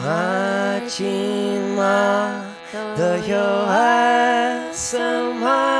待ちまだよ朝ま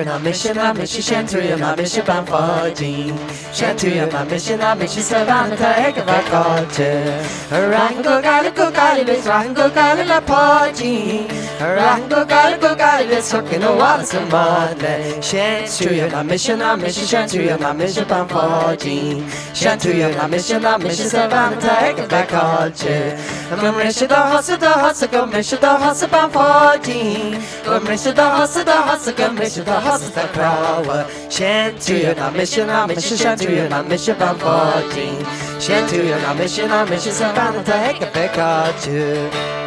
You're not mission, I miss you, Shantru, you're not mission, I'm forging. Shantru, you're my mission, I miss you, Savannah, heck of our culture. Rango, Gala, Gala, Miss Rango, Gala, La Porging. Rocko gargo gargo stuck in a wallet of mudley. Shant to you, my mission, our mission, shant to you, my mission, pan for jean. Shant to you, my mission, our mission, savannah, take back culture. Come mission, the hustle, the hustle, come mission, the hustle, pan for jean. Come mission, the hustle, the hustle, come mission, the hustle, the crower. Shant to you, my mission, our mission, shant to you, my mission, pan for jean. Shant to you, my mission, our mission, savannah, of back culture.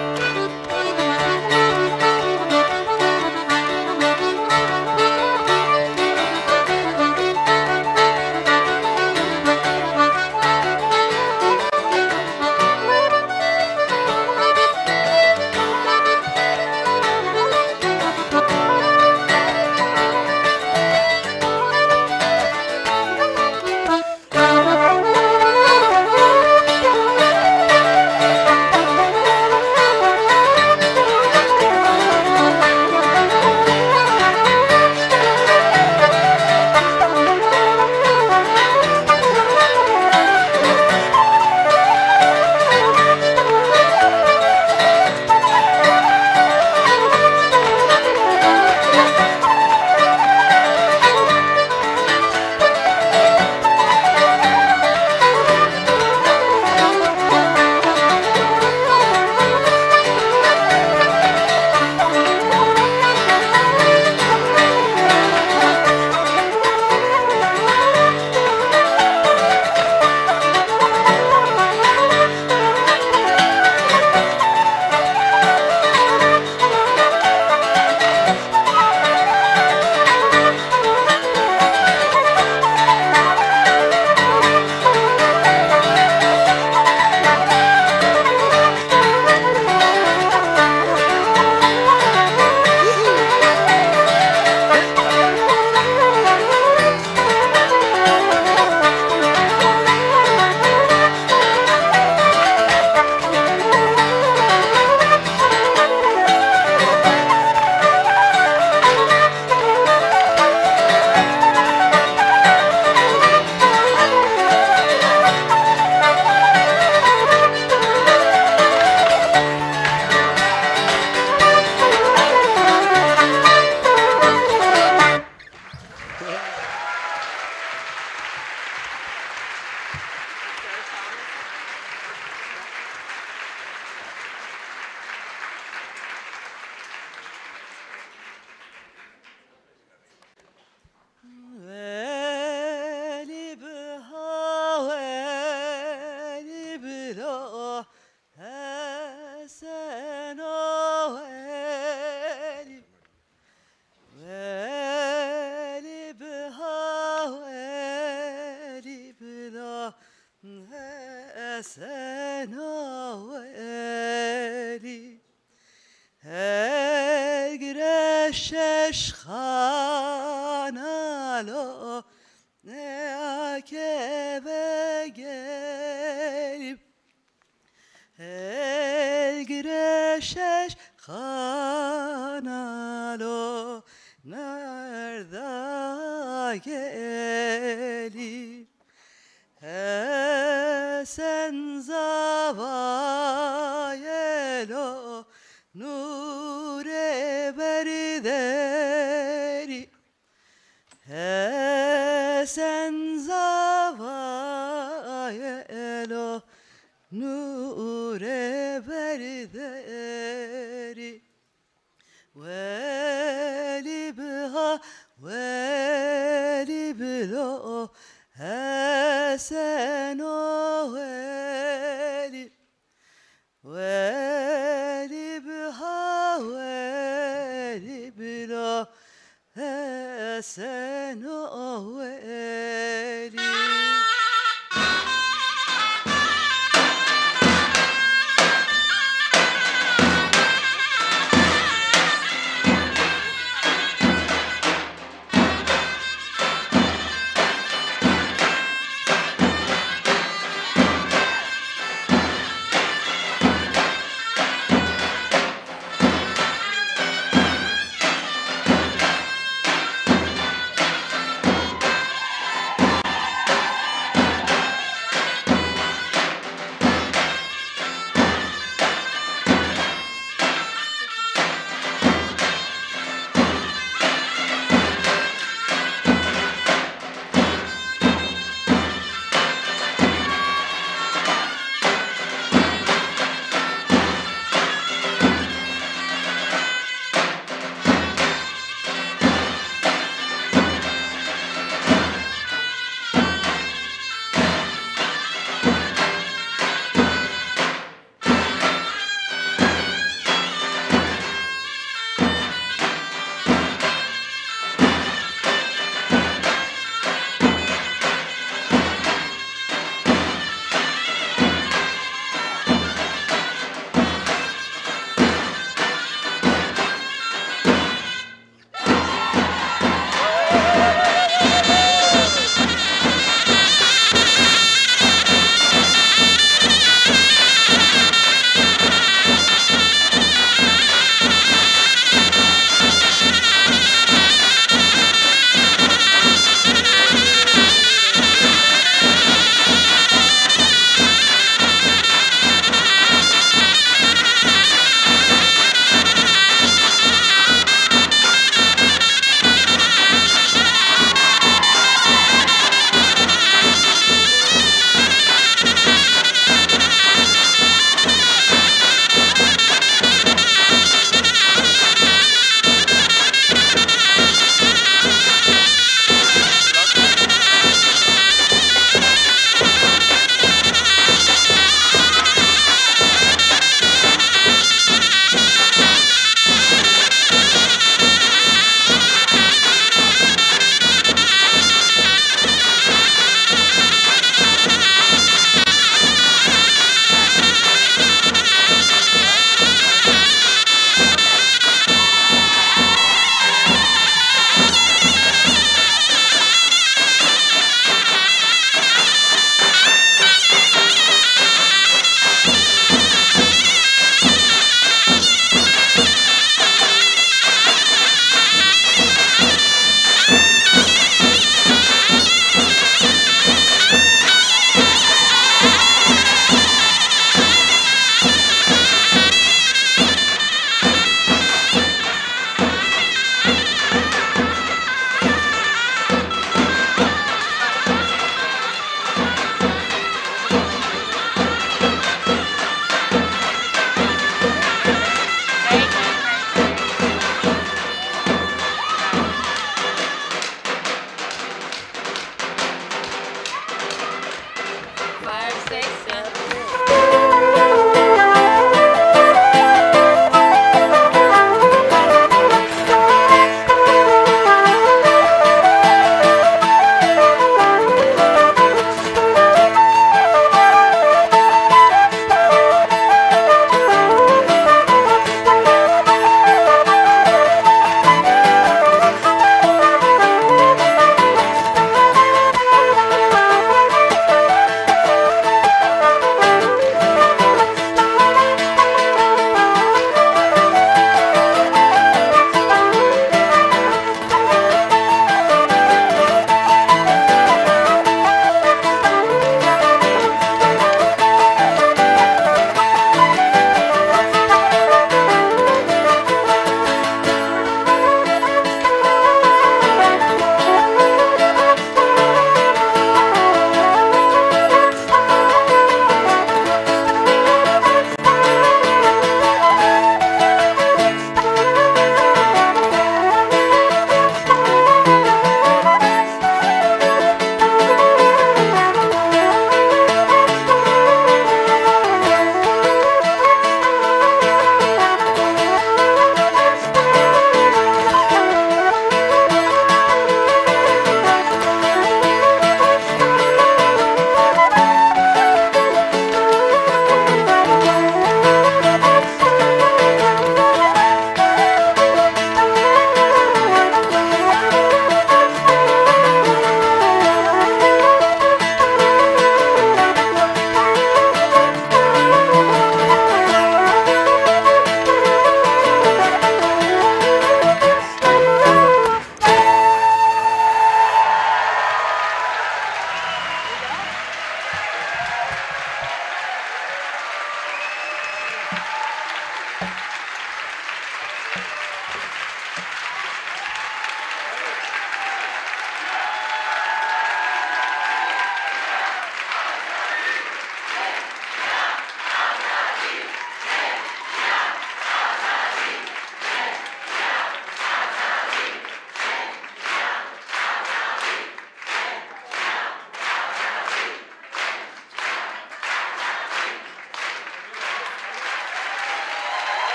El güreşeş kanalo nerede gel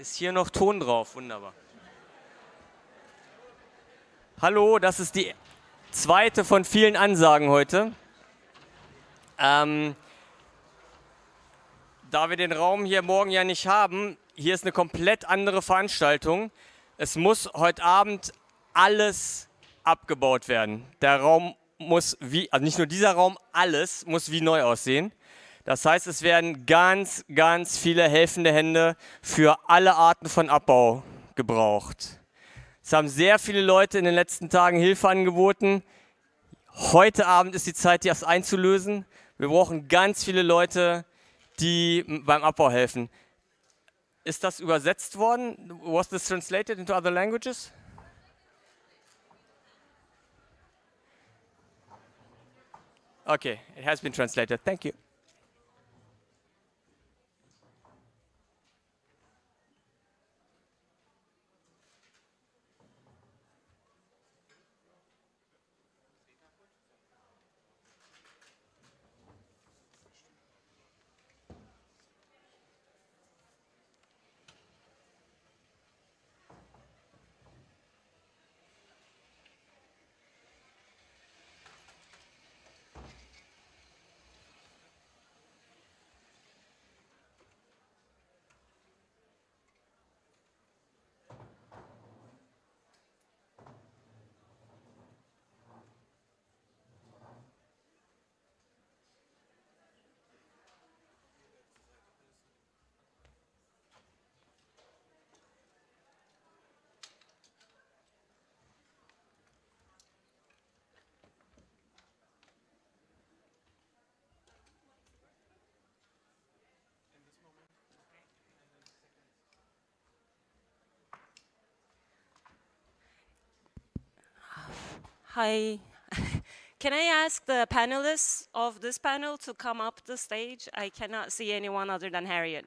Ist hier noch Ton drauf? Wunderbar. Hallo, das ist die zweite von vielen Ansagen heute. Ähm, da wir den Raum hier morgen ja nicht haben, hier ist eine komplett andere Veranstaltung. Es muss heute Abend alles abgebaut werden. Der Raum muss wie, also nicht nur dieser Raum, alles muss wie neu aussehen. Das heißt, es werden ganz, ganz viele helfende Hände für alle Arten von Abbau gebraucht. Es haben sehr viele Leute in den letzten Tagen Hilfe angeboten. Heute Abend ist die Zeit, das einzulösen. Wir brauchen ganz viele Leute, die beim Abbau helfen. Ist das übersetzt worden? Was this translated into other languages? Okay, it has been translated. Thank you. Hi. Can I ask the panelists of this panel to come up the stage? I cannot see anyone other than Harriet.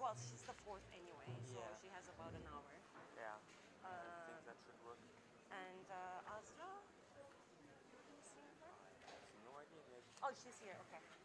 Well, she's the fourth anyway, so Yeah. she has about an hour. Yeah, Uh, I think that should work. and uh, Azra? See her? No idea yet. Oh, she's here. Okay.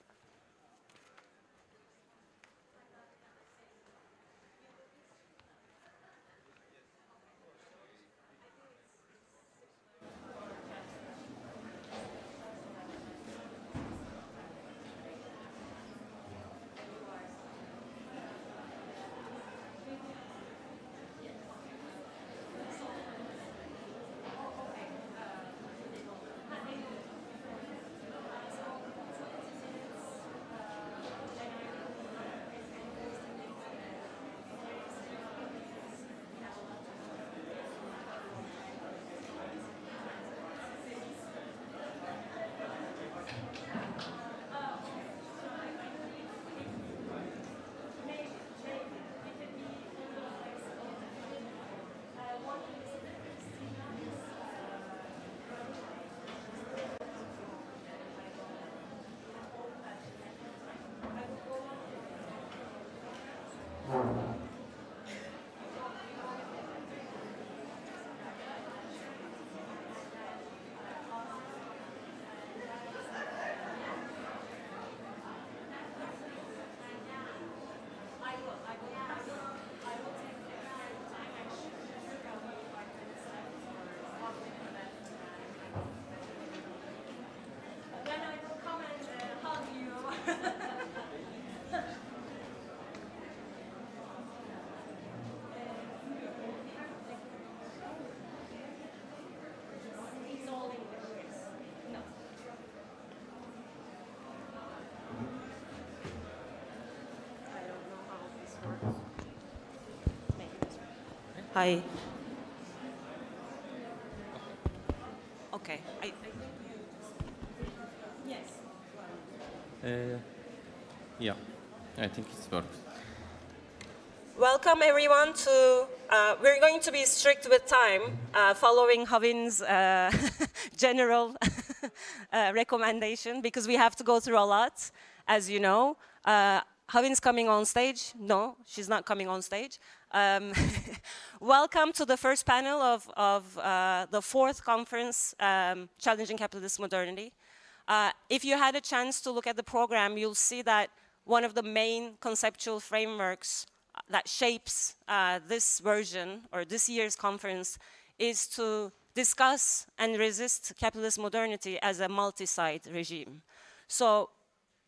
Hi. Okay. I, I think you. Yes. Uh, yeah, I think it works. Welcome everyone to, uh, we're going to be strict with time, uh, following Havin's uh, general uh, recommendation because we have to go through a lot, as you know. Uh, Havin's coming on stage. No, she's not coming on stage. Um, welcome to the first panel of, of uh, the fourth conference, um, Challenging Capitalist Modernity. Uh, if you had a chance to look at the program, you'll see that one of the main conceptual frameworks uh, that shapes uh, this version or this year's conference is to discuss and resist capitalist modernity as a multi-side regime. So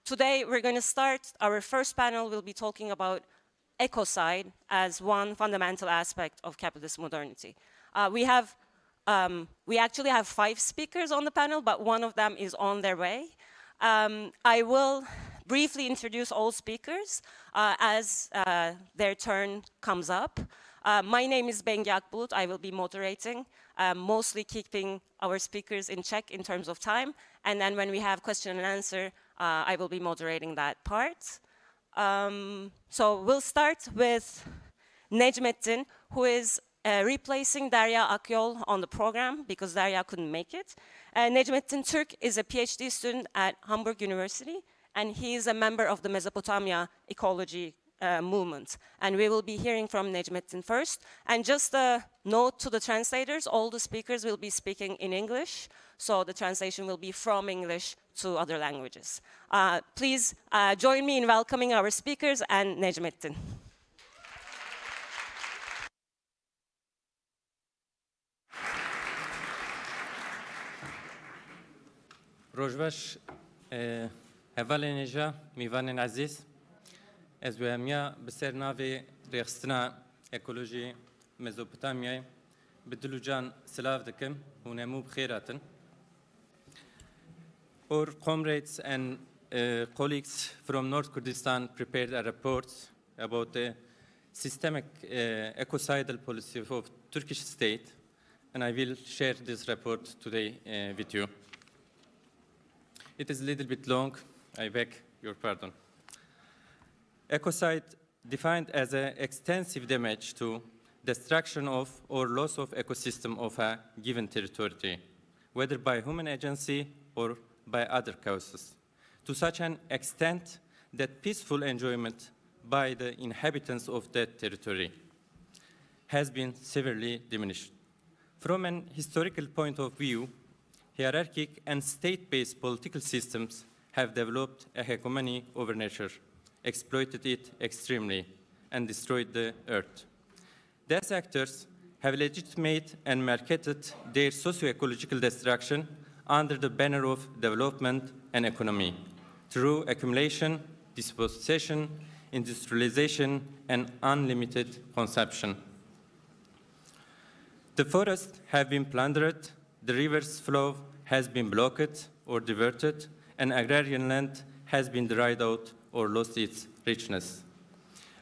today we're going to start, our first panel will be talking about ecocide as one fundamental aspect of capitalist modernity. Uh, we have um, we actually have five speakers on the panel, but one of them is on their way. Um, I will briefly introduce all speakers uh, as uh, their turn comes up. Uh, my name is Bengi Akbulut. I will be moderating, uh, mostly keeping our speakers in check in terms of time. And then when we have question and answer, uh, I will be moderating that part. Um, so we'll start with Necmettin, who is uh, replacing Derya Akyol on the program because Derya couldn't make it. Uh, Necmettin Türk is a PhD student at Hamburg University, and he is a member of the Mesopotamia ecology uh, movement. And we will be hearing from Necmettin first. And just a note to the translators, all the speakers will be speaking in English, so the translation will be from English to other languages. Uh, please uh, join me in welcoming our speakers and Necmettin. Rojbaş, evvel eh, neja mivanin aziz, ez vehemya bi ser navê rêxistina ekolojî Mezopotamyayê bi dilucan silav dikim. Our comrades and uh, colleagues from North Kurdistan prepared a report about the systemic uh, ecocidal policy of Turkish state, and I will share this report today uh, with you. It is a little bit long. I beg your pardon. Ecocide defined as an extensive damage to destruction of or loss of ecosystem of a given territory, whether by human agency or by other causes, to such an extent that peaceful enjoyment by the inhabitants of that territory has been severely diminished. From an historical point of view, hierarchic and state-based political systems have developed a hegemony over nature, exploited it extremely, and destroyed the earth. These actors have legitimate and marketed their socio-ecological destruction under the banner of development and economy through accumulation, dispossession, industrialization, and unlimited consumption. The forests have been plundered, the river's flow has been blocked or diverted, and agrarian land has been dried out or lost its richness.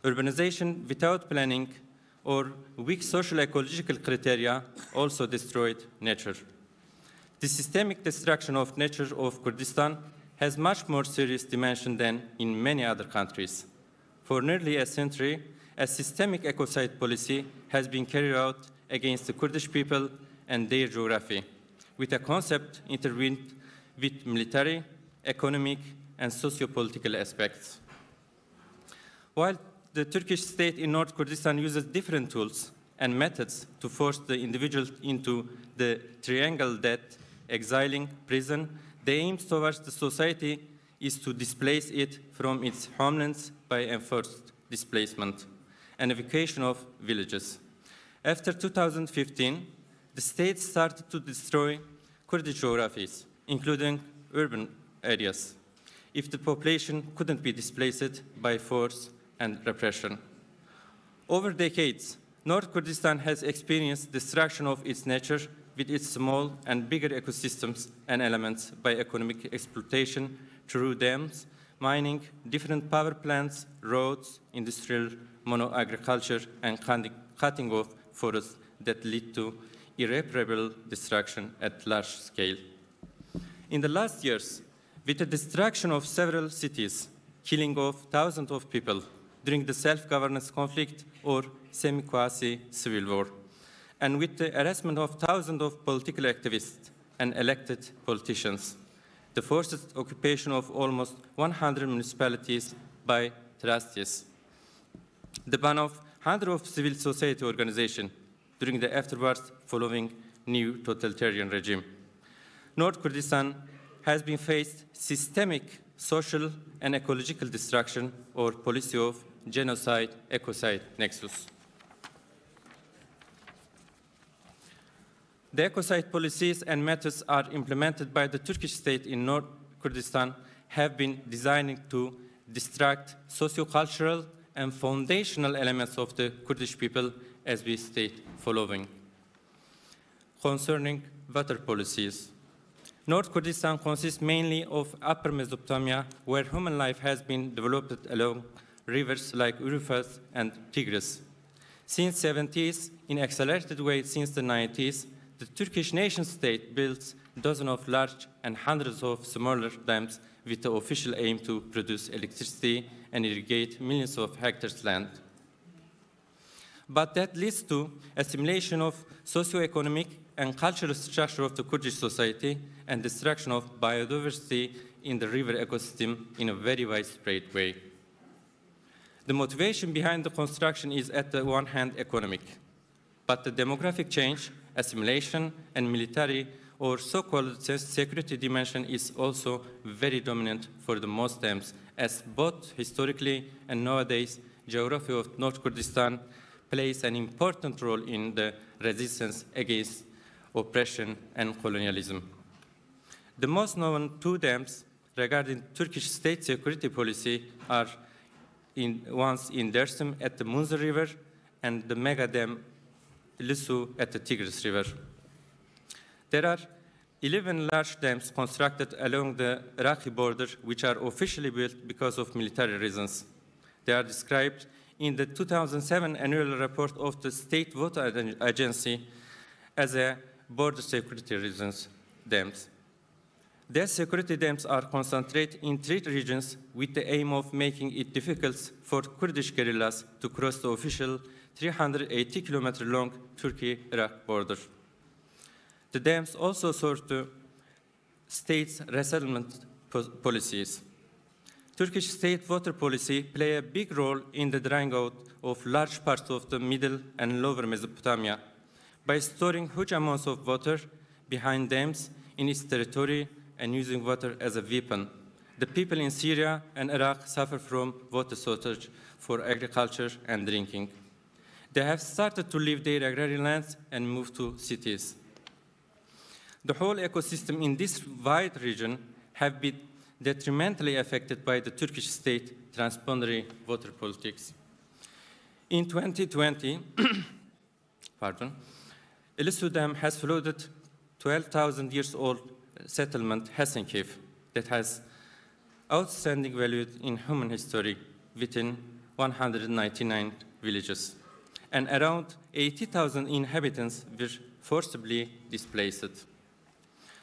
Urbanization without planning or weak social ecological criteria also destroyed nature. The systemic destruction of nature of Kurdistan has much more serious dimension than in many other countries. For nearly a century, a systemic ecocide policy has been carried out against the Kurdish people and their geography with a concept intertwined with military, economic, and socio-political aspects. While the Turkish state in North Kurdistan uses different tools and methods to force the individual into the triangle death, exiling, prison, the aim towards the society is to displace it from its homelands by enforced displacement and evacuation of villages. After 2015, the state started to destroy Kurdish geographies, including urban areas, if the population couldn't be displaced by force and repression. Over decades, North Kurdistan has experienced destruction of its nature with its small and bigger ecosystems and elements by economic exploitation through dams, mining, different power plants, roads, industrial mono-agriculture, and cutting off forests that lead to irreparable destruction at large scale. In the last years, With the destruction of several cities, killing of thousands of people during the self-governance conflict or semi-quasi civil war, and with the harassment of thousands of political activists and elected politicians, the forced occupation of almost 100 municipalities by trustees, the ban of hundreds of civil society organizations during the afterwards following new totalitarian regime. North Kurdistan has been faced systemic social and ecological destruction or policy of genocide ecocide nexus. The ecocide policies and methods are implemented by the Turkish state in North Kurdistan have been designed to distract socio-cultural and foundational elements of the Kurdish people as we state following. Concerning water policies, North Kurdistan consists mainly of Upper Mesopotamia, where human life has been developed along rivers like Euphrates and Tigris. Since 70s, in accelerated way since the 90s, the Turkish nation state builds dozens of large and hundreds of smaller dams with the official aim to produce electricity and irrigate millions of hectares of land. But that leads to assimilation of socio-economic and cultural structure of the Kurdish society and destruction of biodiversity in the river ecosystem in a very widespread way. The motivation behind the construction is at the one hand economic, but the demographic change, assimilation, and military or so-called security dimension is also very dominant for the most Muslims, as both historically and nowadays geography of North Kurdistan plays an important role in the resistance against oppression and colonialism. The most known two dams regarding Turkish state security policy are in, ones in Dersim at the Munzur River and the mega dam Lisu at the Tigris River. There are 11 large dams constructed along the Iraqi border which are officially built because of military reasons. They are described in the 2007 annual report of the State Water Agency as a border security reasons dams. These security dams are concentrated in three regions with the aim of making it difficult for Kurdish guerrillas to cross the official 380 kilometer long Turkey-Iraq border. The dams also serve the state's resettlement policies. Turkish state water policy play a big role in the drying out of large parts of the middle and lower Mesopotamia by storing huge amounts of water behind dams in its territory and using water as a weapon. The people in Syria and Iraq suffer from water shortage for agriculture and drinking. They have started to leave their agrarian lands and move to cities. The whole ecosystem in this wide region have been detrimentally affected by the Turkish state transboundary water politics. In 2020, pardon, Ilisu Dam has flooded 12,000 years old settlement Hasankeyf that has outstanding value in human history within 199 villages. And around 80,000 inhabitants were forcibly displaced.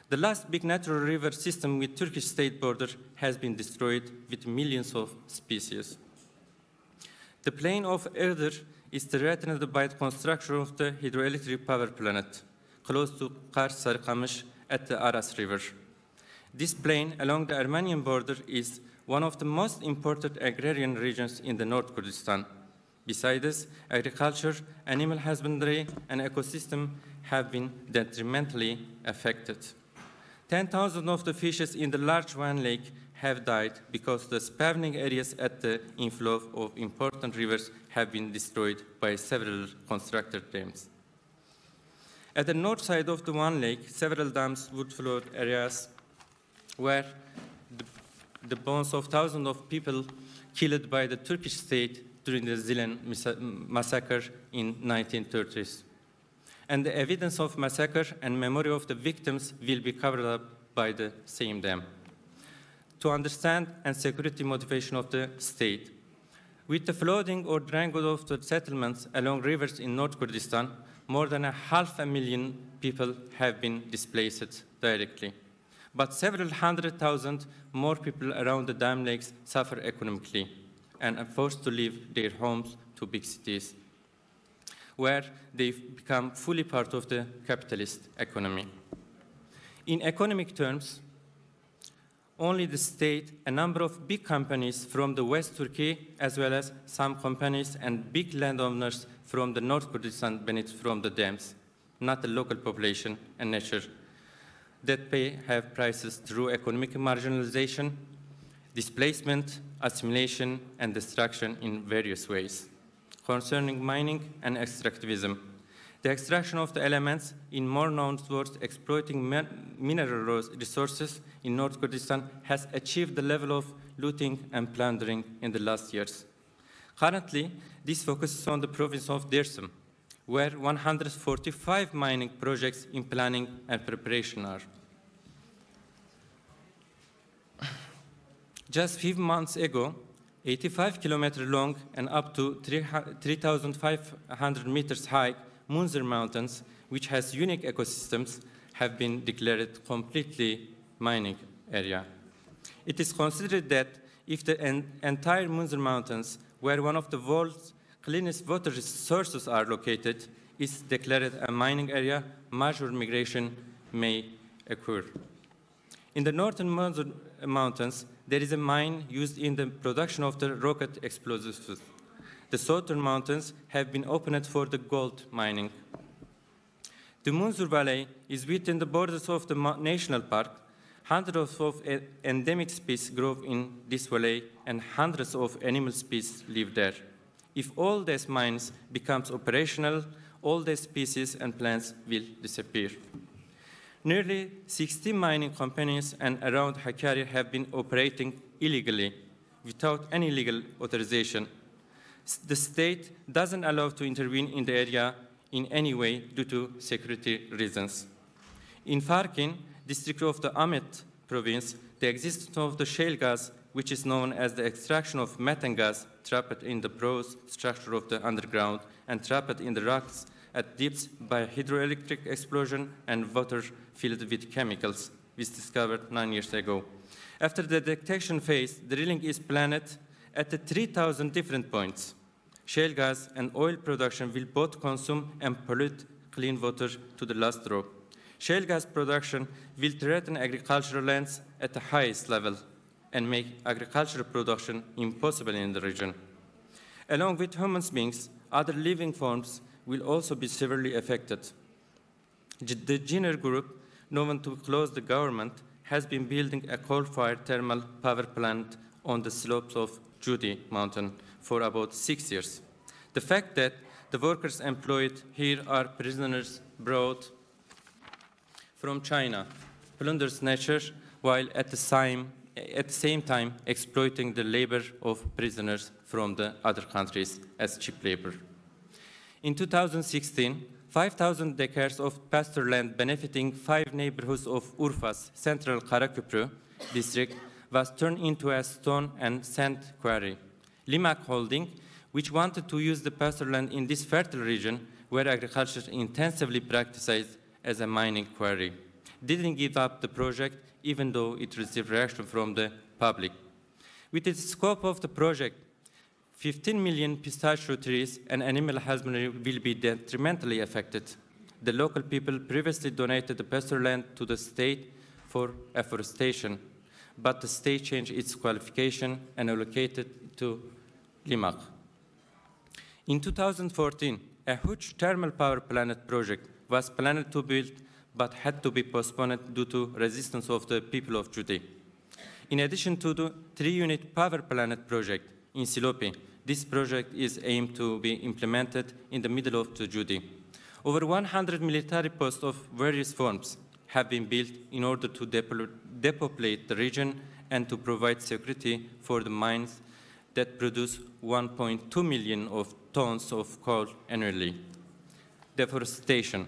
The last big natural river system with Turkish state border has been destroyed with millions of species. The plain of Erdir is threatened by the construction of the hydroelectric power plant close to Kars Sarıkamış at the Aras River. This plain along the Armenian border is one of the most important agrarian regions in the North Kurdistan. Besides, agriculture, animal husbandry, and ecosystem have been detrimentally affected. 10,000 of the fishes in the large Van Lake have died because the spawning areas at the inflow of important rivers have been destroyed by several constructed dams. At the north side of the Van Lake, several dams would flood areas where the, the, bones of thousands of people killed by the Turkish state during the Zilan massacre in 1930s. And the evidence of massacre and memory of the victims will be covered up by the same dam. To understand and security motivation of the state, with the flooding or drying of the settlements along rivers in North Kurdistan, more than a half a million people have been displaced directly. But several hundred thousand more people around the dam lakes suffer economically and are forced to leave their homes to big cities, where they become fully part of the capitalist economy. In economic terms, only the state, a number of big companies from the West Turkey, as well as some companies and big landowners from the North Kurdistan benefit from the dams, not the local population and nature that pay have prices through economic marginalization, displacement, assimilation, and destruction in various ways. Concerning mining and extractivism, the extraction of the elements in more known words exploiting mineral resources in North Kurdistan has achieved the level of looting and plundering in the last years. Currently, this focuses on the province of Dersim, where 145 mining projects in planning and preparation are. Just five months ago, 85 kilometers long and up to 3,500 meters high Munzur Mountains, which has unique ecosystems, have been declared completely mining area. It is considered that if the en entire Munzur Mountains, where one of the world's cleanest water sources are located, is declared a mining area, major migration may occur. In the northern Munzur mountains, there is a mine used in the production of the rocket explosives. The southern mountains have been opened for the gold mining. The Munzur Valley is within the borders of the national park. Hundreds of endemic species grow in this valley and hundreds of animal species live there. If all these mines becomes operational, all the species and plants will disappear. Nearly 60 mining companies and around Hakkari have been operating illegally without any legal authorization. The state doesn't allow to intervene in the area in any way due to security reasons. In Farkin, district of the Amed province, the existence of the shale gas, which is known as the extraction of methane gas trapped in the porous structure of the underground and trapped in the rocks at depths by hydroelectric explosion and water filled with chemicals, was discovered nine years ago. After the detection phase, drilling is planned at 3,000 different points. Shale gas and oil production will both consume and pollute clean water to the last drop. Shale gas production will threaten agricultural lands at the highest level and make agricultural production impossible in the region. Along with human beings, other living forms will also be severely affected. The Ciner Group, known to close the government, has been building a coal-fired thermal power plant on the slopes of Judi Mountain for about six years. The fact that the workers employed here are prisoners brought from China plunders nature while at the, same, at the same time exploiting the labor of prisoners from the other countries as cheap labor. In 2016, 5,000 acres of pasture land benefiting five neighborhoods of Urfa's central Karaköprü district was turned into a stone and sand quarry. Limak Holding, which wanted to use the pasture land in this fertile region where agriculture is intensively practiced as a mining quarry, didn't give up the project even though it received reaction from the public. With the scope of the project, 15 million pistachio trees and animal husbandry will be detrimentally affected. The local people previously donated the pasture land to the state for afforestation, but the state changed its qualification and allocated to Limak. In 2014, a huge thermal power plant project was planned to build but had to be postponed due to resistance of the people of Judea. In addition to the three-unit power plant project in Silopi, this project is aimed to be implemented in the middle of the Judi. Over 100 military posts of various forms have been built in order to depopulate the region and to provide security for the mines that produce 1.2 million of tons of coal annually. Deforestation.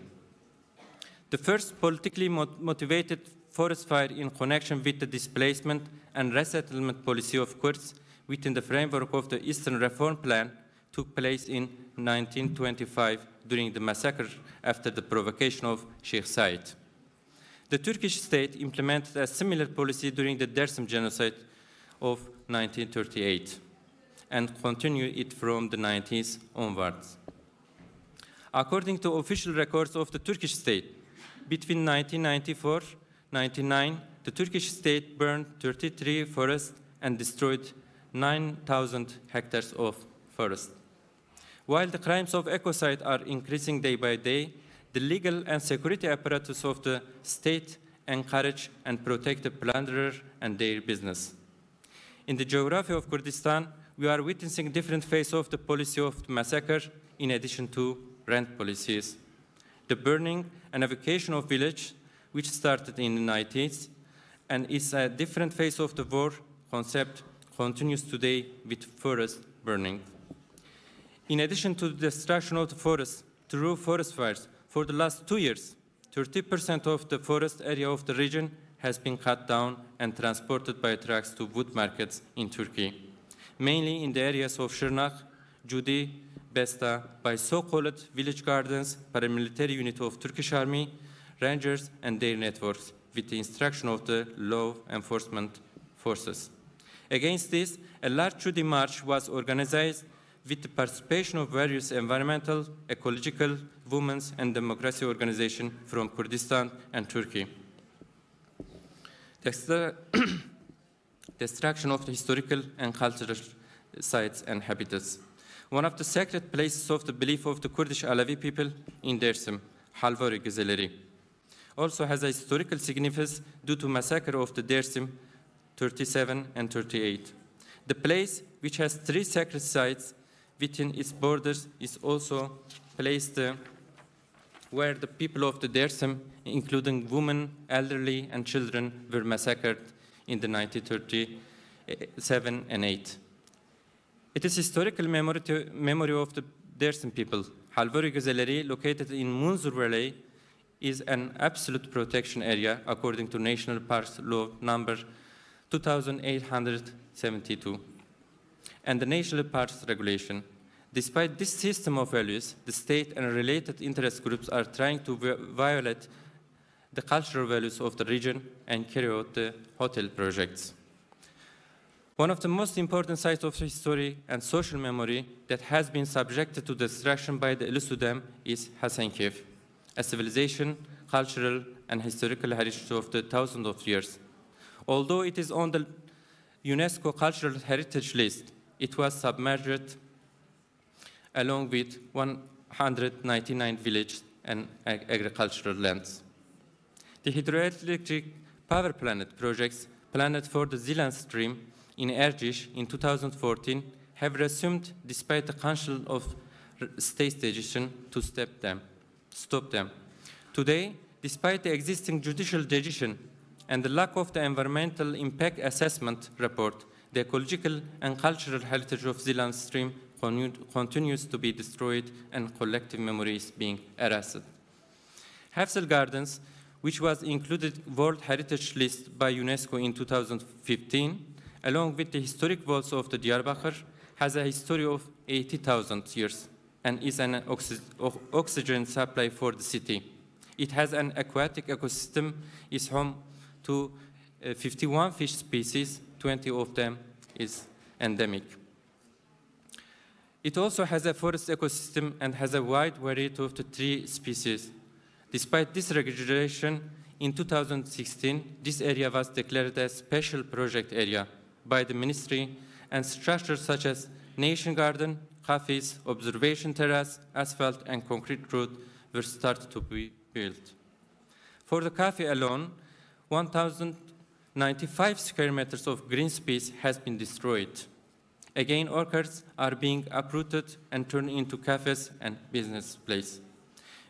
The first politically motivated forest fire in connection with the displacement and resettlement policy of Kurds within the framework of the Eastern Reform Plan took place in 1925 during the massacre after the provocation of Sheikh Said. The Turkish state implemented a similar policy during the Dersim genocide of 1938 and continued it from the 90s onwards. According to official records of the Turkish state, between 1994 99, the Turkish state burned 33 forests and destroyed 9,000 hectares of forest. While the crimes of ecocide are increasing day by day, the legal and security apparatus of the state encourage and protect the plunderer and their business. In the geography of Kurdistan, we are witnessing different phases of the policy of the massacre in addition to rent policies. The burning and evacuation of village, which started in the 90s and is a different phase of the war concept, continues today with forest burning. In addition to the destruction of the forest through forest fires, for the last two years, 30% of the forest area of the region has been cut down and transported by trucks to wood markets in Turkey, mainly in the areas of Shirnak, Judi, Besta, by so-called village gardens, paramilitary unit of Turkish army, rangers and their networks, with the instruction of the law enforcement forces. Against this, a large Judi march was organized with the participation of various environmental, ecological, women's and democracy organizations from Kurdistan and Turkey. Destruction of the historical and cultural sites and habitats. One of the sacred places of the belief of the Kurdish Alawi people in Dersim, Halvori Gözeleri, also has a historical significance due to massacre of the Dersim 37 and 38. The place, which has three sacred sites within its borders, is also placed uh, where the people of the Dersim, including women, elderly, and children, were massacred in the 1937 and 8. It is historical memory, to, memory of the Dersim people. Halvori Gözeleri, located in Munzur Valley, is an absolute protection area according to National Parks Law number 2872 and the National Parks Regulation. Despite this system of values, the state and related interest groups are trying to violate the cultural values of the region and carry out the hotel projects. One of the most important sites of history and social memory that has been subjected to destruction by the Ilisu Dam is Hasankeyf, a civilization, cultural, and historical heritage of the thousands of years. Although it is on the UNESCO Cultural Heritage List, it was submerged along with 199 villages and ag agricultural lands. The hydroelectric power plant projects planned for the Zilan stream in Erciş in 2014 have resumed despite the Council of State decision to them. Stop them. Today, despite the existing judicial decision and the lack of the environmental impact assessment report, the ecological and cultural heritage of Zilan stream continues to be destroyed and collective memory is being erased. Hevsel Gardens, which was included World Heritage List by UNESCO in 2015, along with the historic walls of the Diyarbakir, has a history of 80,000 years and is an oxy oxygen supply for the city. It has an aquatic ecosystem, is home to uh, 51 fish species, 20 of them is endemic. It also has a forest ecosystem and has a wide variety of the tree species. Despite this regulation, in 2016, this area was declared a special project area by the ministry and structures such as nation garden, cafes, observation terrace, asphalt and concrete road were started to be built. For the cafe alone, 1,095 square meters of green space has been destroyed. Again, orchards are being uprooted and turned into cafes and business places.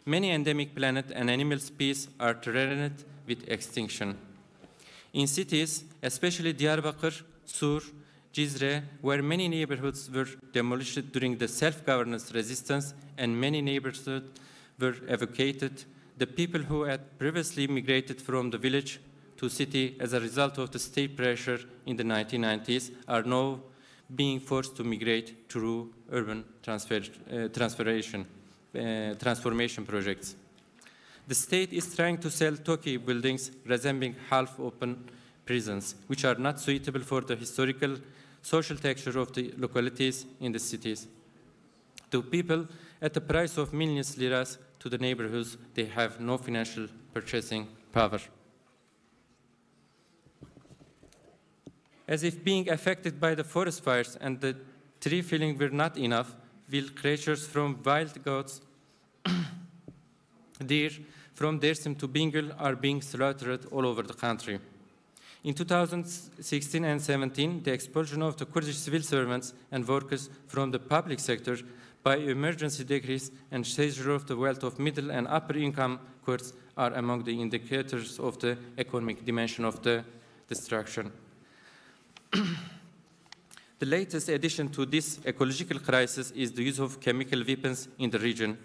Many endemic plant and animal species are threatened with extinction. In cities, especially Diyarbakir, Sur, Cizre, where many neighborhoods were demolished during the self-governance resistance and many neighborhoods were evacuated, the people who had previously migrated from the village to city as a result of the state pressure in the 1990s are now being forced to migrate through urban transfer, uh, transformation, uh, transformation projects. The state is trying to sell Toki buildings resembling half-open prisons, which are not suitable for the historical social texture of the localities in the cities. To people at the price of millions liras to the neighborhoods, they have no financial purchasing power. As if being affected by the forest fires and the tree felling were not enough, wild creatures from wild goats, deer, from Dersim to Bingöl are being slaughtered all over the country. In 2016 and 17, the expulsion of the Kurdish civil servants and workers from the public sector by emergency decrees and seizure of the wealth of middle and upper income Kurds are among the indicators of the economic dimension of the destruction. the latest addition to this ecological crisis is the use of chemical weapons in the region.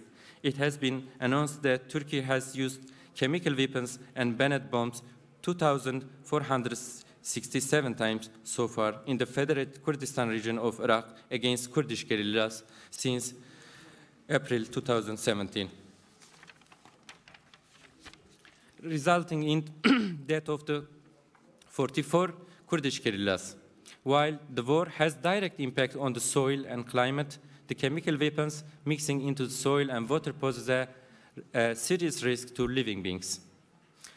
It has been announced that Turkey has used chemical weapons and bayonet bombs 2,467 times so far in the Federated Kurdistan region of Iraq against Kurdish guerrillas since April 2017, resulting in death of the 44 Kurdish guerrillas. While the war has direct impact on the soil and climate, the chemical weapons mixing into the soil and water poses a, a serious risk to living beings.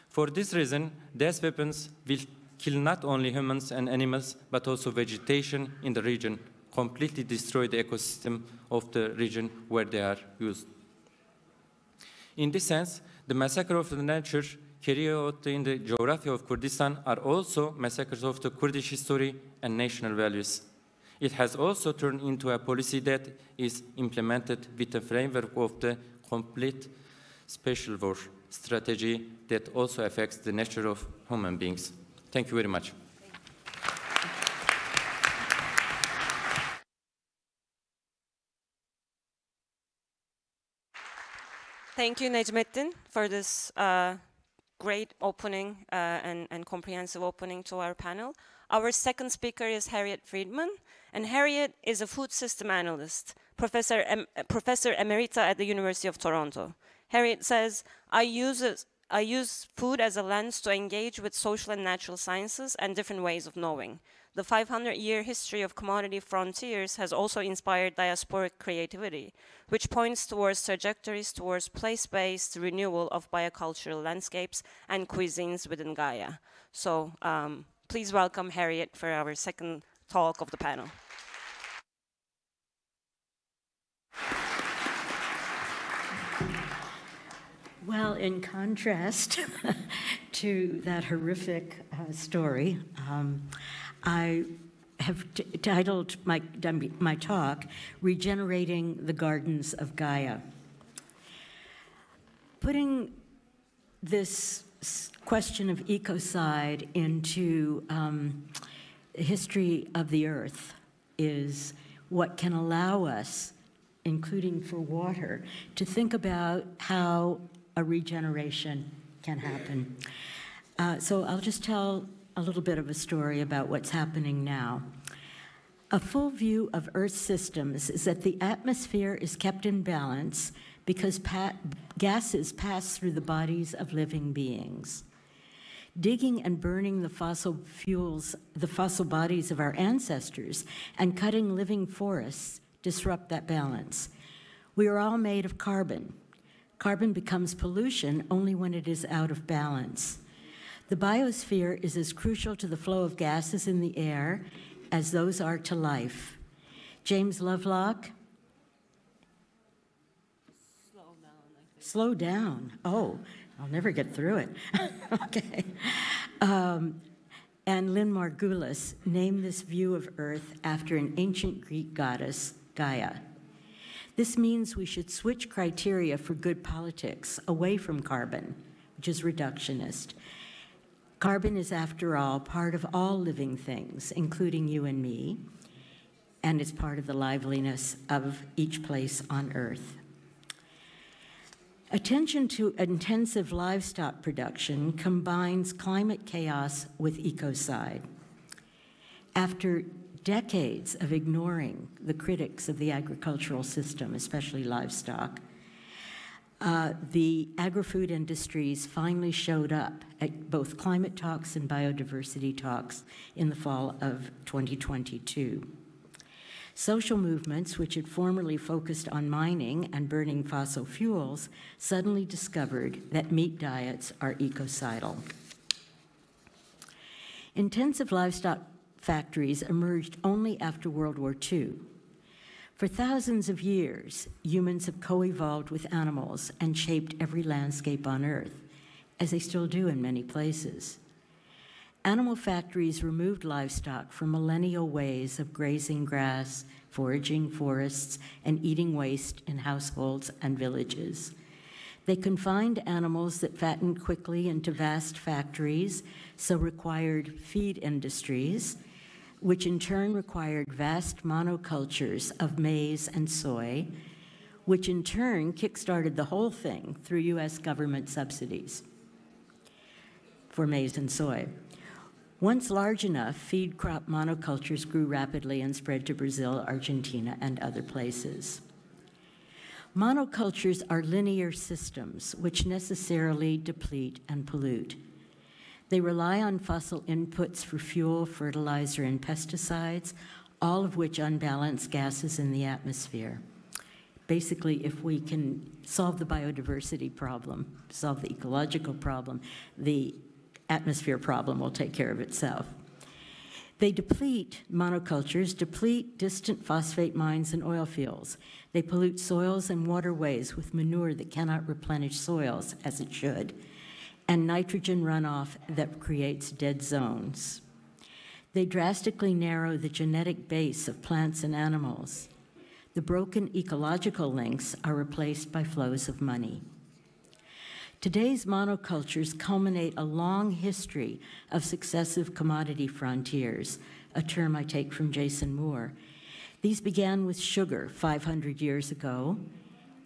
For this reason, these weapons will kill not only humans and animals, but also vegetation in the region, completely destroy the ecosystem of the region where they are used. In this sense, the massacre of the nature carried out in the geography of Kurdistan are also massacres of the Kurdish history and national values. It has also turned into a policy that is implemented with the framework of the complete special war strategy that also affects the nature of human beings. Thank you very much. Thank you, Necmettin, for this uh, great opening uh, and, and, comprehensive opening to our panel. Our second speaker is Harriet Friedmann, and Harriet is a food system analyst, professor, em professor emerita at the University of Toronto. Harriet says, I use, I use food as a lens to engage with social and natural sciences and different ways of knowing. The 500-year history of commodity frontiers has also inspired diasporic creativity, which points towards trajectories towards place-based renewal of biocultural landscapes and cuisines within Gaia. So um, please welcome Harriet for our second talk of the panel. Well, in contrast to that horrific uh, story, um, I have titled my, my talk, Regenerating the Gardens of Gaia. Putting this question of ecocide into um, the history of the earth is what can allow us, including for water, to think about how a regeneration can happen. Uh, so I'll just tell a little bit of a story about what's happening now. A full view of Earth's systems is that the atmosphere is kept in balance because pa gases pass through the bodies of living beings. Digging and burning the fossil fuels, the fossil bodies of our ancestors, and cutting living forests disrupt that balance. We are all made of carbon, Carbon becomes pollution only when it is out of balance. The biosphere is as crucial to the flow of gases in the air as those are to life. James Lovelock. Slow down. Slow down. Oh, I'll never get through it. okay. Um, and Lynn Margulis named this view of Earth after an ancient Greek goddess, Gaia. This means we should switch criteria for good politics away from carbon, which is reductionist. Carbon is, after all, part of all living things, including you and me, and it's part of the liveliness of each place on Earth. Attention to intensive livestock production combines climate chaos with ecocide. After decades of ignoring the critics of the agricultural system, especially livestock. uh, the agri-food industries finally showed up at both climate talks and biodiversity talks in the fall of 2022. Social movements, which had formerly focused on mining and burning fossil fuels, suddenly discovered that meat diets are ecocidal. Intensive livestock factories emerged only after World War II. For thousands of years, humans have co evolved with animals and shaped every landscape on Earth, as they still do in many places. Animal factories removed livestock from millennial ways of grazing grass, foraging forests, and eating waste in households and villages. They confined animals that fattened quickly into vast factories, so required feed industries, which in turn required vast monocultures of maize and soy, which in turn kickstarted the whole thing through US government subsidies for maize and soy. Once large enough, feed crop monocultures grew rapidly and spread to Brazil, Argentina, and other places. Monocultures are linear systems which necessarily deplete and pollute. They rely on fossil inputs for fuel, fertilizer, and pesticides, all of which unbalance gases in the atmosphere. Basically, if we can solve the biodiversity problem, solve the ecological problem, the atmosphere problem will take care of itself. They deplete, monocultures deplete distant phosphate mines and oil fields. They pollute soils and waterways with manure that cannot replenish soils as it should, and nitrogen runoff that creates dead zones. They drastically narrow the genetic base of plants and animals. The broken ecological links are replaced by flows of money. Today's monocultures culminate a long history of successive commodity frontiers, a term I take from Jason Moore. These began with sugar 500 years ago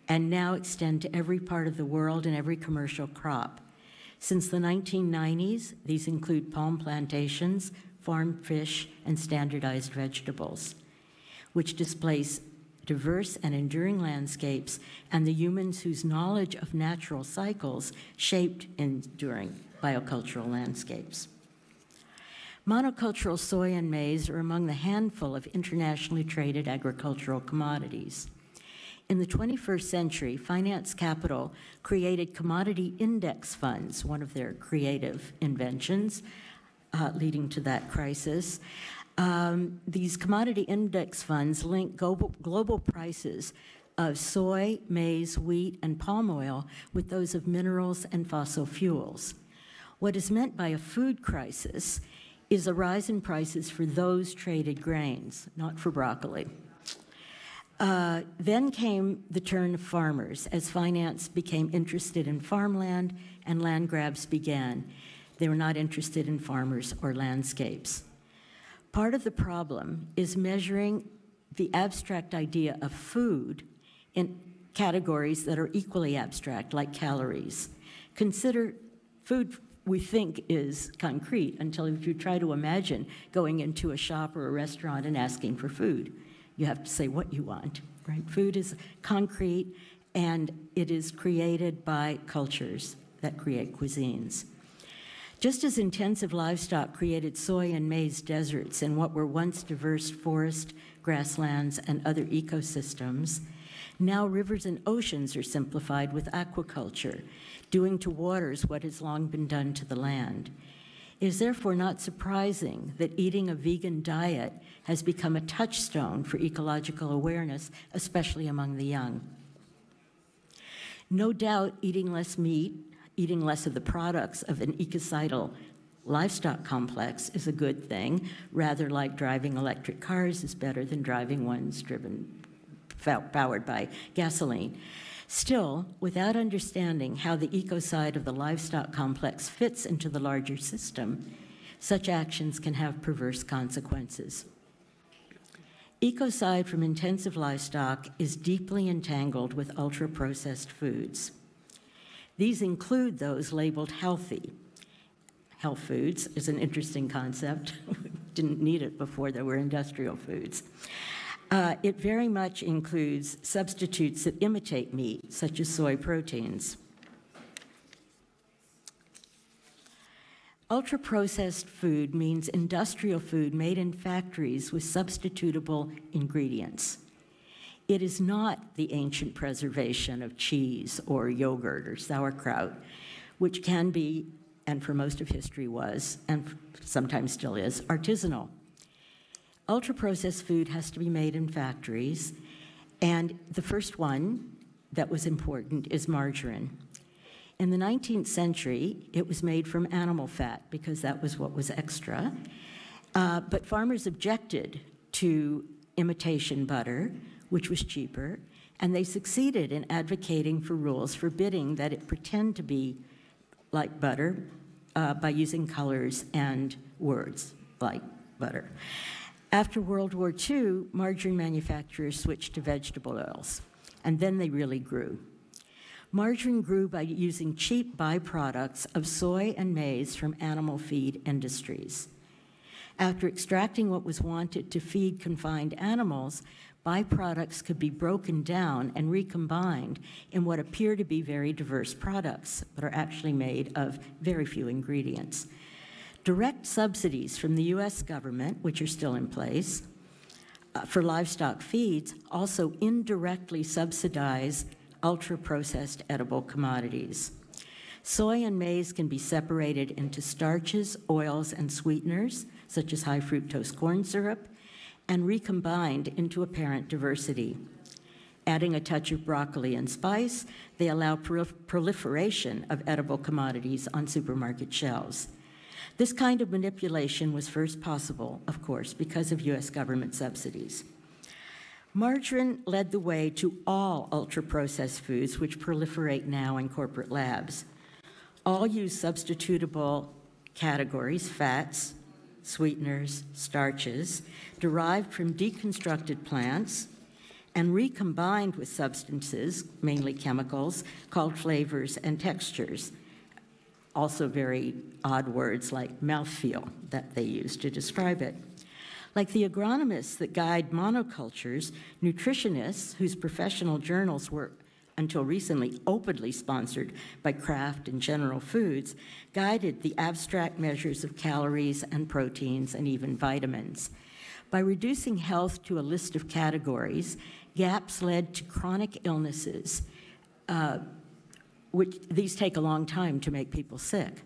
and now extend to every part of the world and every commercial crop. Since the 1990s, these include palm plantations, farmed fish, and standardized vegetables, which displace diverse and enduring landscapes, and the humans whose knowledge of natural cycles shaped enduring biocultural landscapes. Monocultural soy and maize are among the handful of internationally traded agricultural commodities. In the 21st century, finance capital created commodity index funds, one of their creative inventions, uh, leading to that crisis. Um, these commodity index funds link global, global prices of soy, maize, wheat, and palm oil with those of minerals and fossil fuels. What is meant by a food crisis is a rise in prices for those traded grains, not for broccoli. Uh, then came the turn of farmers as finance became interested in farmland and land grabs began. They were not interested in farmers or landscapes. Part of the problem is measuring the abstract idea of food in categories that are equally abstract, like calories. Consider food we think is concrete until if you try to imagine going into a shop or a restaurant and asking for food, you have to say what you want, right? Food is concrete and it is created by cultures that create cuisines. Just as intensive livestock created soy and maize deserts in what were once diverse forest, grasslands, and other ecosystems, now rivers and oceans are simplified with aquaculture, doing to waters what has long been done to the land. It is therefore not surprising that eating a vegan diet has become a touchstone for ecological awareness, especially among the young. No doubt eating less meat, eating less of the products of an ecocidal livestock complex is a good thing. Rather, like driving electric cars is better than driving ones driven powered by gasoline. Still, without understanding how the ecocide of the livestock complex fits into the larger system, such actions can have perverse consequences. Ecocide from intensive livestock is deeply entangled with ultra processed foods. These include those labeled healthy. Health foods is an interesting concept. Didn't need it before there were industrial foods. Uh, it very much includes substitutes that imitate meat, such as soy proteins. Ultra processed food means industrial food made in factories with substitutable ingredients. It is not the ancient preservation of cheese or yogurt or sauerkraut, which can be, and for most of history was, and sometimes still is, artisanal. Ultra processed food has to be made in factories, and the first one that was important is margarine. In the 19th century, it was made from animal fat because that was what was extra. Uh, but farmers objected to imitation butter, which was cheaper, and they succeeded in advocating for rules forbidding that it pretend to be like butter uh, by using colors and words like butter. After World War II, margarine manufacturers switched to vegetable oils, and then they really grew. Margarine grew by using cheap byproducts of soy and maize from animal feed industries. After extracting what was wanted to feed confined animals, byproducts could be broken down and recombined in what appear to be very diverse products, but are actually made of very few ingredients. Direct subsidies from the US government, which are still in place, uh, for livestock feeds also indirectly subsidize ultra-processed edible commodities. Soy and maize can be separated into starches, oils, and sweeteners, such as high fructose corn syrup, and recombined into apparent diversity. Adding a touch of broccoli and spice, they allow proliferation of edible commodities on supermarket shelves. This kind of manipulation was first possible, of course, because of U.S. government subsidies. Margarine led the way to all ultra processed foods, which proliferate now in corporate labs. All use substitutable categories fats, sweeteners, starches, derived from deconstructed plants and recombined with substances, mainly chemicals, called flavors and textures. Also, very odd words like mouthfeel that they use to describe it. Like the agronomists that guide monocultures, nutritionists whose professional journals were until recently openly sponsored by Kraft and General Foods, guided the abstract measures of calories and proteins and even vitamins. By reducing health to a list of categories, gaps led to chronic illnesses, uh, which these take a long time to make people sick.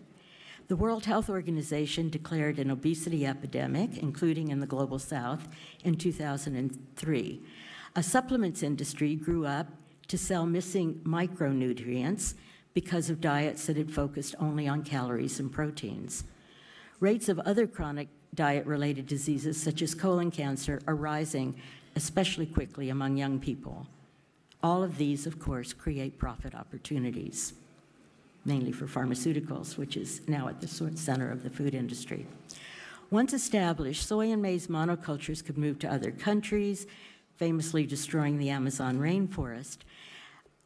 The World Health Organization declared an obesity epidemic, including in the global south, in 2003. A supplements industry grew up to sell missing micronutrients because of diets that had focused only on calories and proteins. Rates of other chronic diet-related diseases, such as colon cancer, are rising especially quickly among young people. All of these, of course, create profit opportunities mainly for pharmaceuticals, which is now at the center of the food industry. Once established, soy and maize monocultures could move to other countries, famously destroying the Amazon rainforest.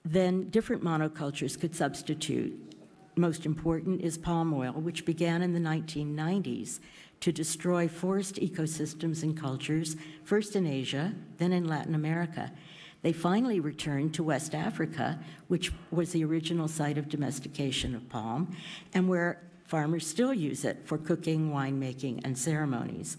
Then different monocultures could substitute. Most important is palm oil, which began in the 1990s to destroy forest ecosystems and cultures, first in Asia, then in Latin America. They finally returned to West Africa, which was the original site of domestication of palm, and where farmers still use it for cooking, winemaking, and ceremonies.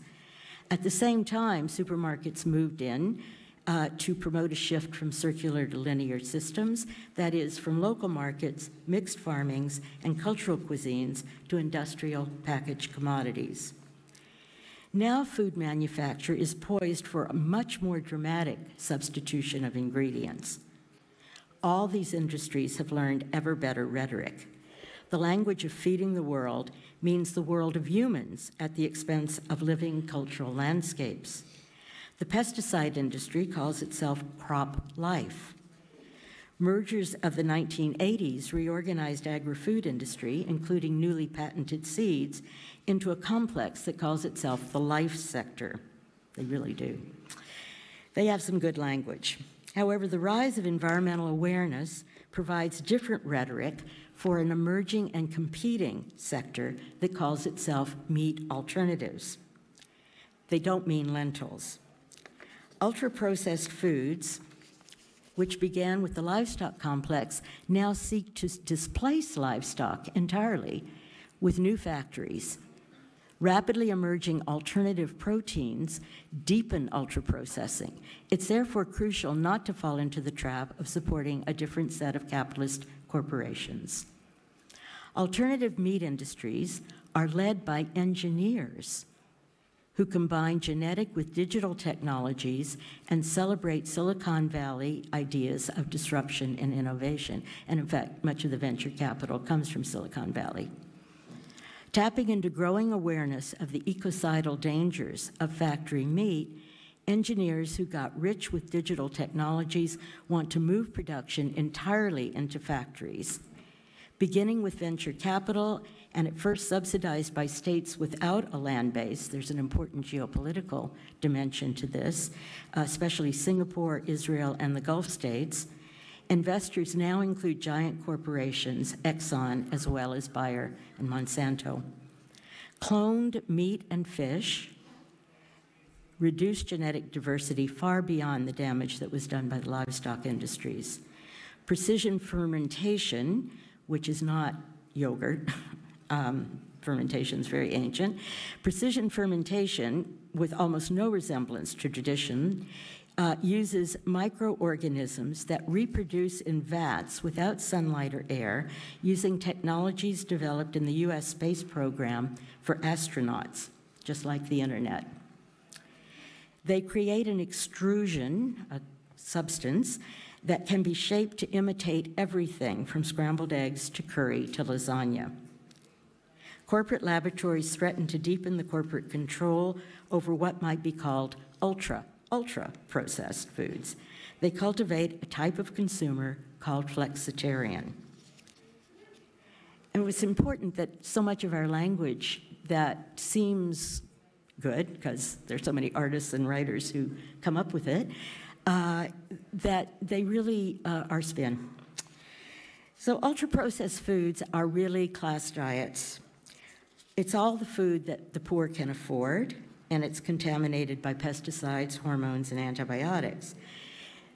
At the same time, supermarkets moved in uh, to promote a shift from circular to linear systems, that is, from local markets, mixed farmings, and cultural cuisines to industrial packaged commodities. Now food manufacture is poised for a much more dramatic substitution of ingredients. All these industries have learned ever better rhetoric. The language of feeding the world means the world of humans at the expense of living cultural landscapes. The pesticide industry calls itself crop life. Mergers of the 1980s reorganized agri-food industry, including newly patented seeds, into a complex that calls itself the life sector. They really do. They have some good language. However, the rise of environmental awareness provides different rhetoric for an emerging and competing sector that calls itself meat alternatives. They don't mean lentils. ultra-processed foods, which began with the livestock complex, now seek to displace livestock entirely with new factories. Rapidly emerging alternative proteins deepen ultra-processing. It's therefore crucial not to fall into the trap of supporting a different set of capitalist corporations. Alternative meat industries are led by engineers who combine genetic with digital technologies and celebrate Silicon Valley ideas of disruption and innovation. And in fact, much of the venture capital comes from Silicon Valley. Tapping into growing awareness of the ecocidal dangers of factory meat, engineers who got rich with digital technologies want to move production entirely into factories beginning with venture capital and at first subsidized by states without a land base. There's an important geopolitical dimension to this, uh, especially Singapore, Israel, and the Gulf states. Investors now include giant corporations, Exxon, as well as Bayer and Monsanto. Cloned meat and fish reduce genetic diversity far beyond the damage that was done by the livestock industries. Precision fermentation which is not yogurt. um, fermentation is very ancient. Precision fermentation, with almost no resemblance to tradition, uh, uses microorganisms that reproduce in vats without sunlight or air using technologies developed in the US space program for astronauts, just like the internet. They create an extrusion, a substance, that can be shaped to imitate everything from scrambled eggs to curry to lasagna. Corporate laboratories threaten to deepen the corporate control over what might be called ultra, ultra processed foods. They cultivate a type of consumer called flexitarian. And it was important that so much of our language that seems good, because there's so many artists and writers who come up with it, uh, that they really uh, are spin. So ultra-processed foods are really class diets. It's all the food that the poor can afford, and it's contaminated by pesticides, hormones, and antibiotics.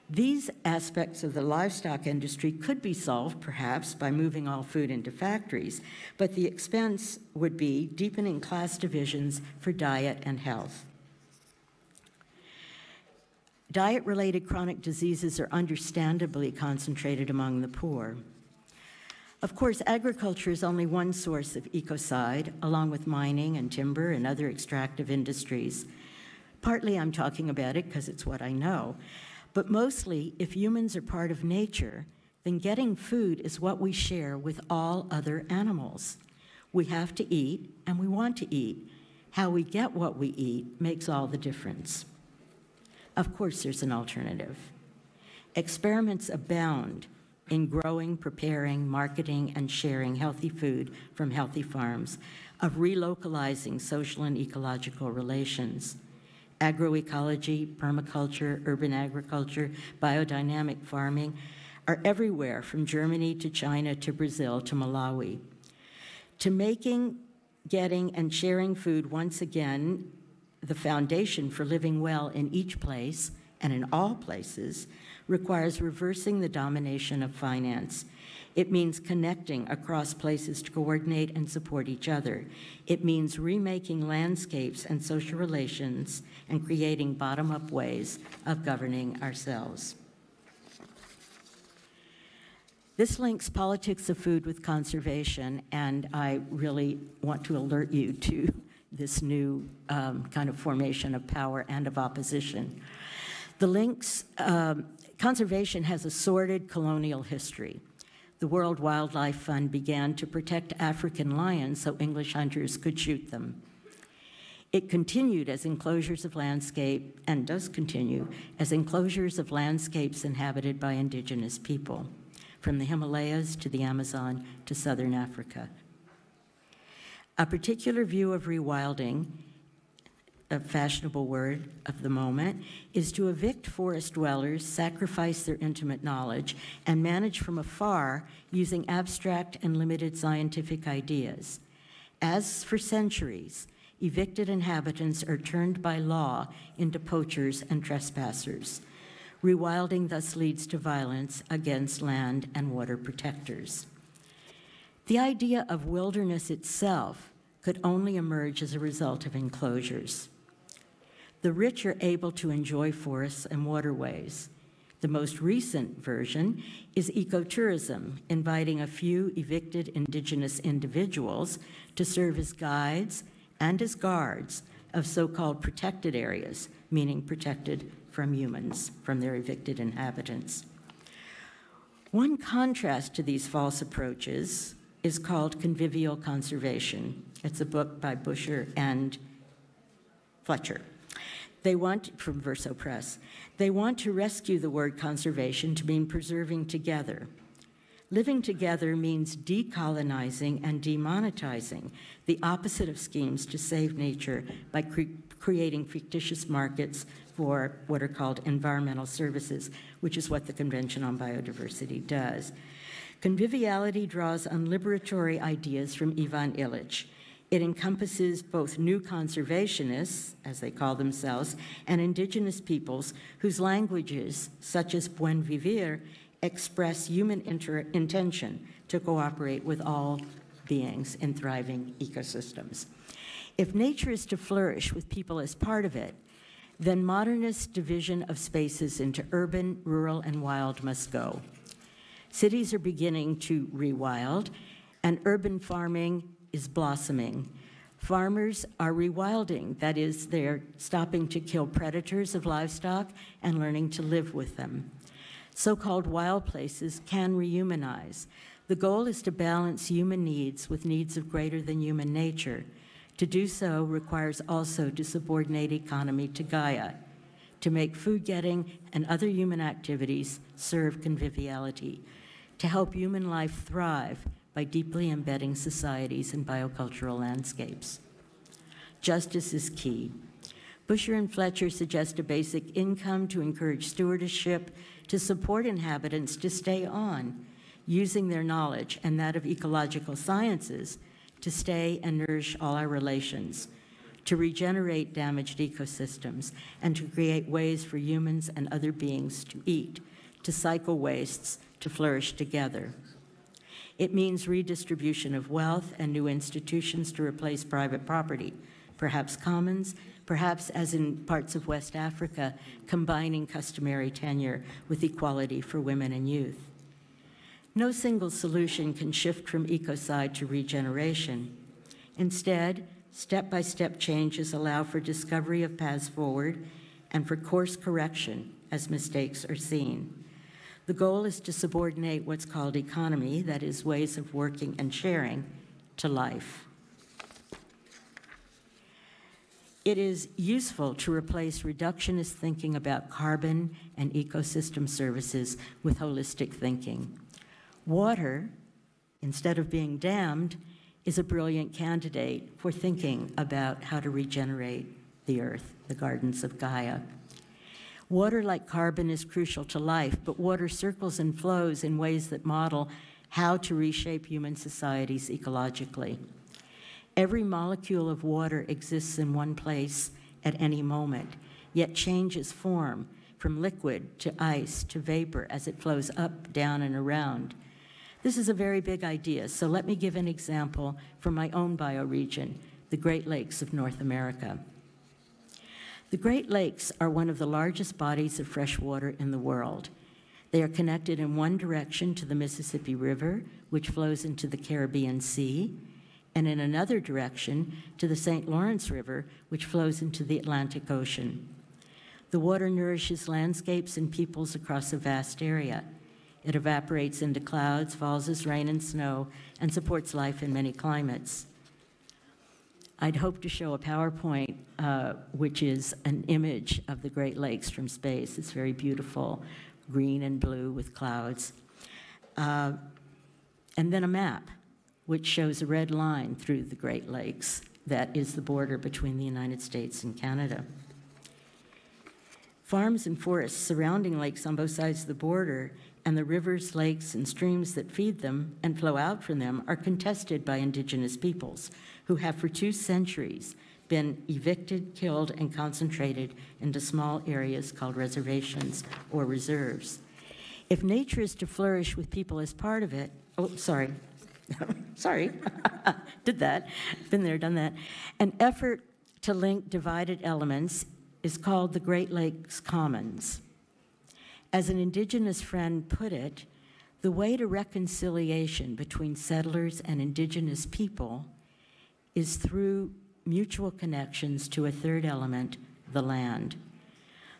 These aspects of the livestock industry could be solved, perhaps, by moving all food into factories, but the expense would be deepening class divisions for diet and health. Diet-related chronic diseases are understandably concentrated among the poor. Of course, agriculture is only one source of ecocide, along with mining and timber and other extractive industries. Partly I'm talking about it because it's what I know. But mostly, if humans are part of nature, then getting food is what we share with all other animals. We have to eat, and we want to eat. How we get what we eat makes all the difference. Of course, there's an alternative. Experiments abound in growing, preparing, marketing, and sharing healthy food from healthy farms, of relocalizing social and ecological relations. Agroecology, permaculture, urban agriculture, biodynamic farming are everywhere from Germany to China to Brazil to Malawi. To making, getting, and sharing food once again the foundation for living well in each place and in all places requires reversing the domination of finance. It means connecting across places to coordinate and support each other. It means remaking landscapes and social relations and creating bottom-up ways of governing ourselves. This links politics of food with conservation, and I really want to alert you to this new um, kind of formation of power and of opposition. The links, um, conservation has a sordid colonial history. The World Wildlife Fund began to protect African lions so English hunters could shoot them. It continued as enclosures of landscape, and does continue, as enclosures of landscapes inhabited by indigenous people, from the Himalayas to the Amazon to southern Africa. A particular view of rewilding, a fashionable word of the moment, is to evict forest dwellers, sacrifice their intimate knowledge, and manage from afar using abstract and limited scientific ideas. As for centuries, evicted inhabitants are turned by law into poachers and trespassers. Rewilding thus leads to violence against land and water protectors. The idea of wilderness itself could only emerge as a result of enclosures. The rich are able to enjoy forests and waterways. The most recent version is ecotourism, inviting a few evicted indigenous individuals to serve as guides and as guards of so called protected areas, meaning protected from humans, from their evicted inhabitants. One contrast to these false approaches is called convivial conservation. It's a book by Büscher and Fletcher. They want, from Verso Press, they want to rescue the word conservation to mean preserving together. Living together means decolonizing and demonetizing, the opposite of schemes to save nature by cre creating fictitious markets for what are called environmental services, which is what the Convention on Biodiversity does. Conviviality draws on liberatory ideas from Ivan Illich. It encompasses both new conservationists, as they call themselves, and indigenous peoples whose languages, such as Buen Vivir, express human intention to cooperate with all beings in thriving ecosystems. If nature is to flourish with people as part of it, then modernist division of spaces into urban, rural, and wild must go. Cities are beginning to rewild, and urban farming is blossoming. Farmers are rewilding, that is, they're stopping to kill predators of livestock and learning to live with them. So called wild places can rehumanize. The goal is to balance human needs with needs of greater than human nature. To do so requires also to subordinate economy to Gaia, to make food getting and other human activities serve conviviality, to help human life thrive by deeply embedding societies in biocultural landscapes. Justice is key. Büscher and Fletcher suggest a basic income to encourage stewardship to support inhabitants to stay on, using their knowledge and that of ecological sciences to stay and nourish all our relations, to regenerate damaged ecosystems, and to create ways for humans and other beings to eat, to cycle wastes, to flourish together. It means redistribution of wealth and new institutions to replace private property, perhaps commons, perhaps as in parts of West Africa, combining customary tenure with equality for women and youth. No single solution can shift from ecocide to regeneration. Instead, step-by-step changes allow for discovery of paths forward and for course correction as mistakes are seen. The goal is to subordinate what's called economy, that is, ways of working and sharing, to life. It is useful to replace reductionist thinking about carbon and ecosystem services with holistic thinking. Water, instead of being dammed, is a brilliant candidate for thinking about how to regenerate the earth, the gardens of Gaia. Water, like carbon, is crucial to life, but water circles and flows in ways that model how to reshape human societies ecologically. Every molecule of water exists in one place at any moment, yet changes form from liquid to ice to vapor as it flows up, down, and around. This is a very big idea, so let me give an example from my own bioregion, the Great Lakes of North America. The Great Lakes are one of the largest bodies of fresh water in the world. They are connected in one direction to the Mississippi River, which flows into the Caribbean Sea, and in another direction to the St. Lawrence River, which flows into the Atlantic Ocean. The water nourishes landscapes and peoples across a vast area. It evaporates into clouds, falls as rain and snow, and supports life in many climates. I'd hope to show a PowerPoint, uh, which is an image of the Great Lakes from space. It's very beautiful, green and blue with clouds. Uh, and then a map, which shows a red line through the Great Lakes that is the border between the United States and Canada. Farms and forests surrounding lakes on both sides of the border and the rivers, lakes, and streams that feed them and flow out from them are contested by indigenous peoples who have for two centuries been evicted, killed, and concentrated into small areas called reservations or reserves. If nature is to flourish with people as part of it, oh, sorry, sorry, did that, been there, done that. An effort to link divided elements is called the Great Lakes Commons. As an indigenous friend put it, the way to reconciliation between settlers and indigenous people is through mutual connections to a third element, the land.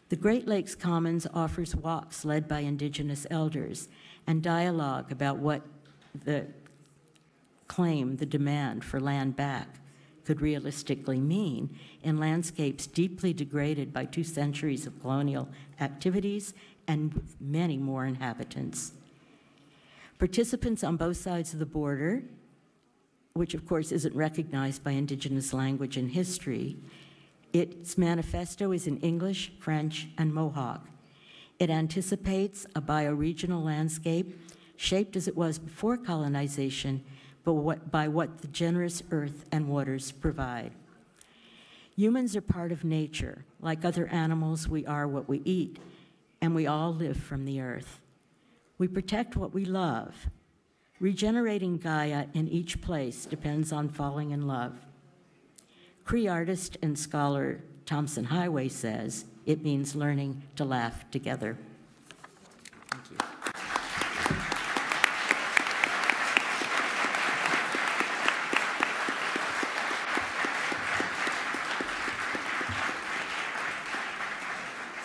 The Great Lakes Commons offers walks led by indigenous elders and dialogue about what the claim, the demand for land back, could realistically mean in landscapes deeply degraded by two centuries of colonial activities and many more inhabitants. Participants on both sides of the border, which of course isn't recognized by Indigenous language and history, its manifesto is in English, French, and Mohawk. It anticipates a bioregional landscape shaped as it was before colonization, but what, by what the generous earth and waters provide. Humans are part of nature. Like other animals, we are what we eat, and we all live from the earth. We protect what we love. Regenerating Gaia in each place depends on falling in love. Cree artist and scholar Tomson Highway says it means learning to laugh together.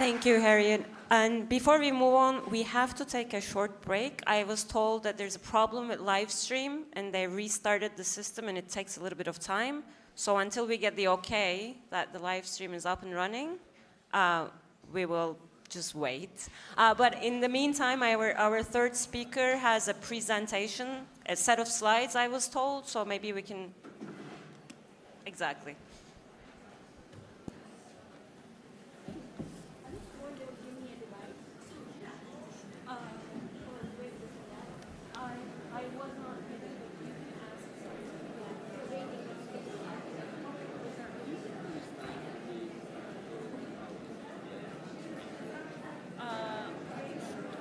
Thank you, Harriet. And before we move on, we have to take a short break. I was told that there's a problem with live stream and they restarted the system and it takes a little bit of time. So until we get the okay that the live stream is up and running, uh, we will just wait. Uh, but in the meantime, our, our third speaker has a presentation, a set of slides, I was told, so maybe we can. Exactly.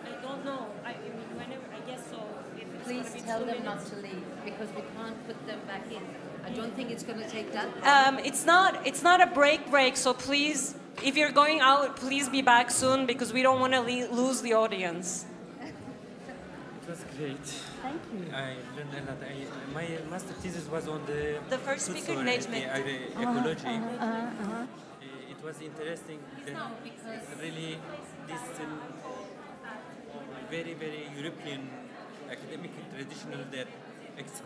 I don't know. I mean, whenever, I guess so. If it's Please gonna be tell two them not minutes. to leave because we can't put them back in. I don't think it's going to take that. Um, it's not. It's not a break break. So please, if you're going out, please be back soon because we don't want to le- lose the audience. It was great. Thank you. I learned a lot. I, my master thesis was on the The first speaker, soil and Necmet. the agri- ecology. Uh, It was interesting. Then really, this um, very very European academic traditional that excludes